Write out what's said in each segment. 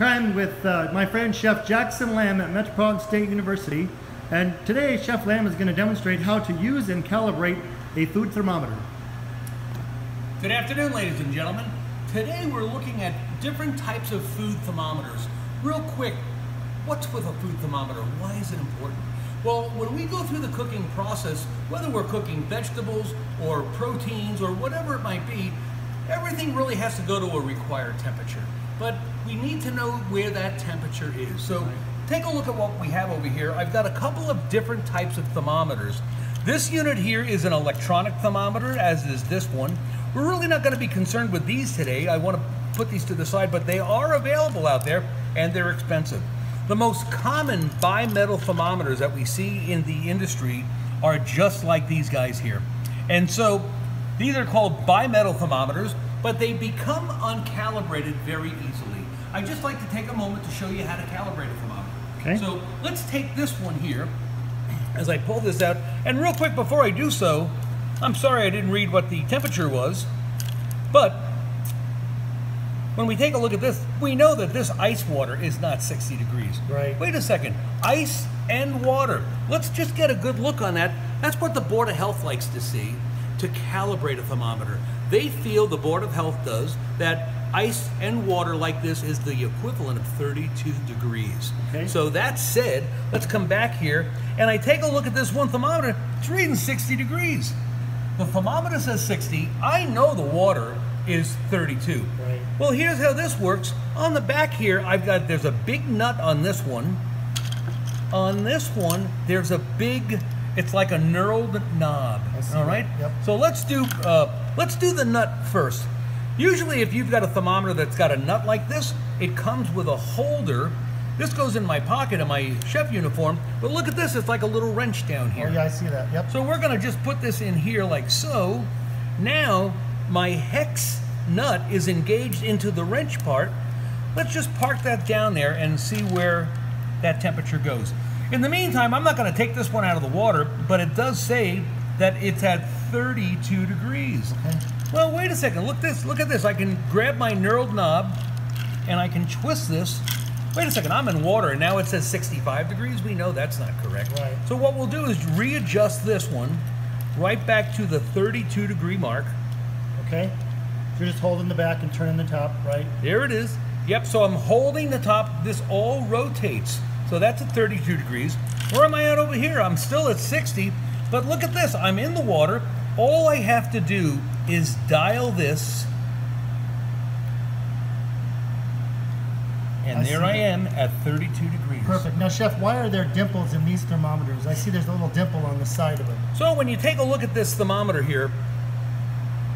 I'm with uh, my friend Chef Jackson Lamb at Metropolitan State University. And today Chef Lamb is going to demonstrate how to use and calibrate a food thermometer. Good afternoon, ladies and gentlemen. Today we're looking at different types of food thermometers. Real quick, what's with a food thermometer? Why is it important? Well, when we go through the cooking process, whether we're cooking vegetables or proteins or whatever it might be, everything really has to go to a required temperature. But we need to know where that temperature is. So take a look at what we have over here. I've got a couple of different types of thermometers. This unit here is an electronic thermometer, as is this one. We're really not going to be concerned with these today. I want to put these to the side, but they are available out there and they're expensive. The most common bimetal thermometers that we see in the industry are just like these guys here. And so these are called bimetal thermometers, but they become uncalibrated very easily. I'd just like to take a moment to show you how to calibrate a thermometer. Okay. So let's take this one here as I pull this out. And real quick before I do so, I'm sorry I didn't read what the temperature was, but when we take a look at this, we know that this ice water is not 60 degrees. Right. Wait a second. Ice and water. Let's just get a good look on that. That's what the Board of Health likes to see to calibrate a thermometer. They feel, the Board of Health does, that ice and water like this is the equivalent of 32 degrees. Okay. So that said, let's come back here and I take a look at this one thermometer. It's reading 60 degrees. The thermometer says 60. I know the water is 32. Right. Well, here's how this works. On the back here, I've got, there's a big nut on this one. On this one, there's a big, it's like a knurled knob. All right? Yep. So let's do, uh, let's do the nut first. Usually if you've got a thermometer that's got a nut like this, it comes with a holder. This goes in my pocket in my chef uniform, but look at this, it's like a little wrench down here. Oh yeah, I see that. Yep. So we're gonna just put this in here like so. Now my hex nut is engaged into the wrench part. Let's just park that down there and see where that temperature goes. In the meantime, I'm not gonna take this one out of the water, but it does say that it's at 32 degrees. Okay. Well, wait a second, look this, look at this. I can grab my knurled knob and I can twist this. Wait a second, I'm in water and now it says 65 degrees. We know that's not correct. Right. So what we'll do is readjust this one right back to the 32 degree mark. Okay. So you're just holding the back and turning the top, right? There it is. Yep, so I'm holding the top. This all rotates. So that's at 32 degrees. Where am I at over here? I'm still at 60. But look at this. I'm in the water. All I have to do is dial this. And I there. I am at 32 degrees. Perfect. Now, Chef, why are there dimples in these thermometers? I see there's a little dimple on the side of them. So when you take a look at this thermometer here,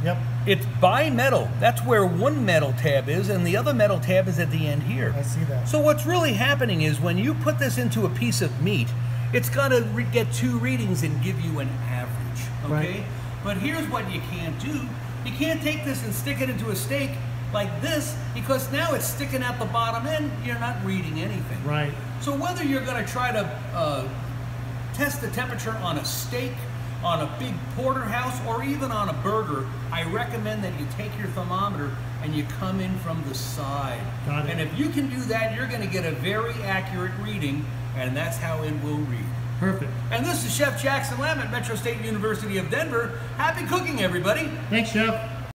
Yep. It's bimetal. That's where one metal tab is, and the other metal tab is at the end here. I see that. So what's really happening is when you put this into a piece of meat, it's going to re- get two readings and give you an average. Okay. Right. But here's what you can't do: you can't take this and stick it into a steak like this because now it's sticking at the bottom end. You're not reading anything. Right. So whether you're going to try to uh, test the temperature on a steak, on a big porterhouse, or even on a burger, I recommend that you take your thermometer and you come in from the side. Got it. And if you can do that, you're going to get a very accurate reading, and that's how it will read. Perfect. And this is Chef Jackson Lamb at Metro State University of Denver. Happy cooking, everybody! Thanks, Chef.